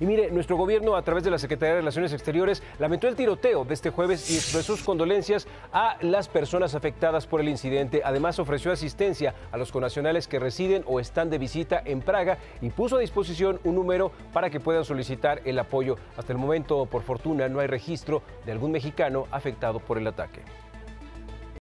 Y mire, nuestro gobierno a través de la Secretaría de Relaciones Exteriores lamentó el tiroteo de este jueves y expresó sus condolencias a las personas afectadas por el incidente. Además ofreció asistencia a los conacionales que residen o están de visita en Praga y puso a disposición un número para que puedan solicitar el apoyo. Hasta el momento, por fortuna, no hay registro de algún mexicano afectado por el ataque.